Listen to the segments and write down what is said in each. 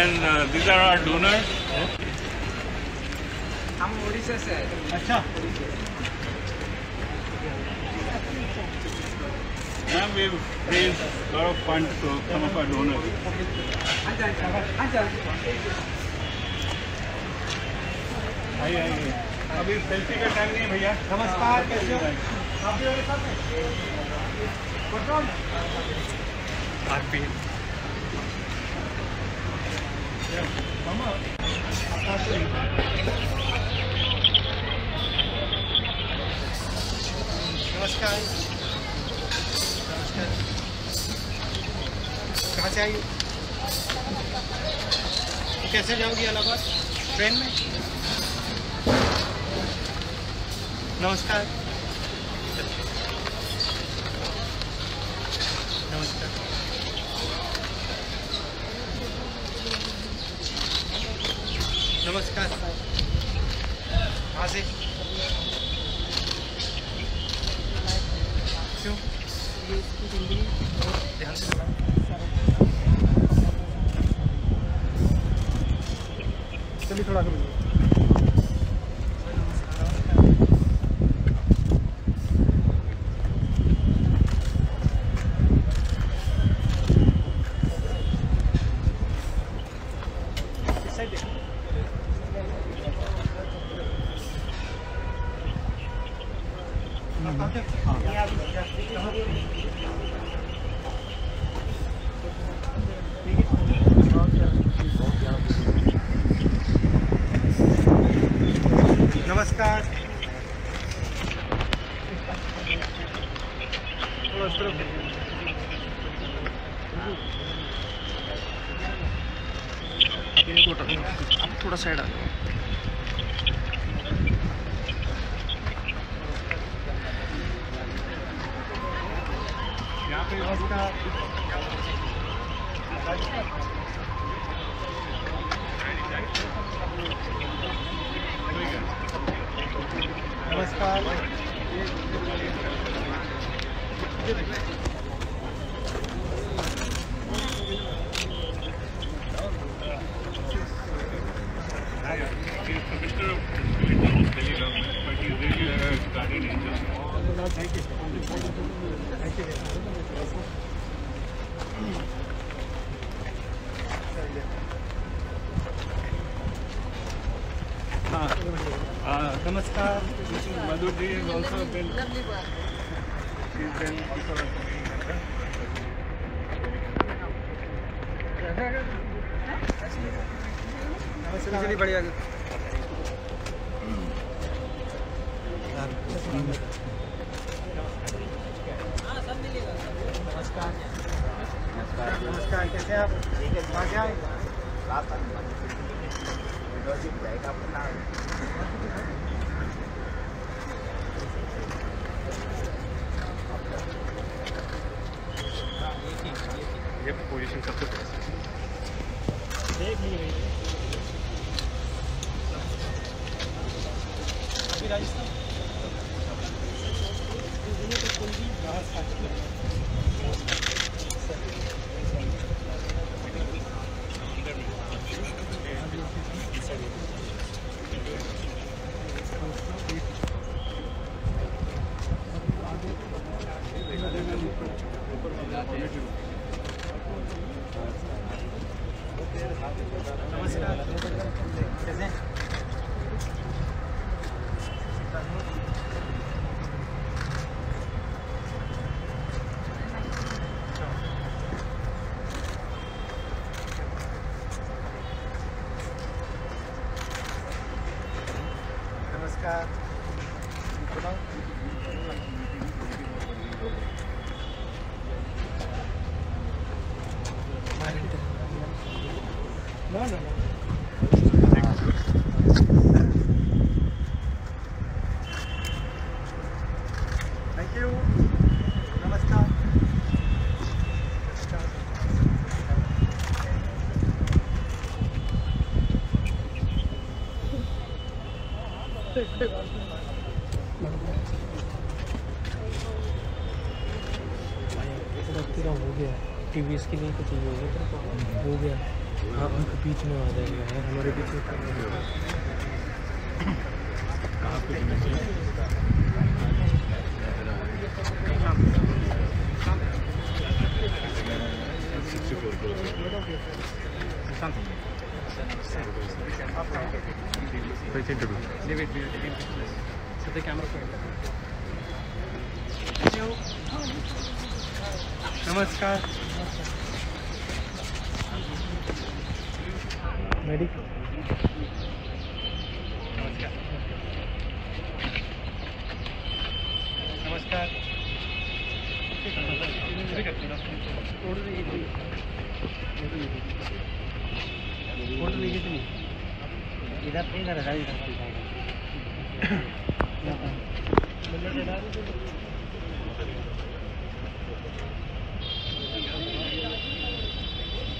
and uh, these are our donors. हम उड़ीसा से आए अच्छा we've raised a lot of funds to some of our donors. अच्छा अच्छा आइए आइए अभी सेल्फी का टाइम नहीं है भैया नमस्कार कैसे हो आप भी मेरे साथ हैं प्रणाम मामा आप तो कहाँ से आई कैसे जाओगी इलाहाबाद ट्रेन में नमस्कार नमस्कार कहाँ से क्यों ध्यान से चलाओ। चलिए थोड़ा आगे बढ़िए इस साइड देखो आप कहाँ से? नमस्कार थोड़ा इस तरफ़ आप थोड़ा साइड आ जाओ। नमस्कार। हाँ uh, नमस्कार Madhu ji has also been she's been also a चलिए बढ़िया नमस्कार कैसे हैं आप कहाँ से आए ये पोजीशन सबसे बेस्ट देख लिए अभी नमस्कार कैसे हैं? नमस्कार No, no, no. Thank you. नमस्कार तेरा हो गया। टीवीएस के लिए कुछ हो गया। उनके बीच में आ जाएगा। यार हमारे बीच में कहाँ पे होना चाहिए सिक्सटी फोर सध्या कॅमेरा नमस्कार मेडिक नमस्कार फ़ोटो ली कितनी इधर इधर है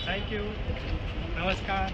थैंक यू नमस्कार।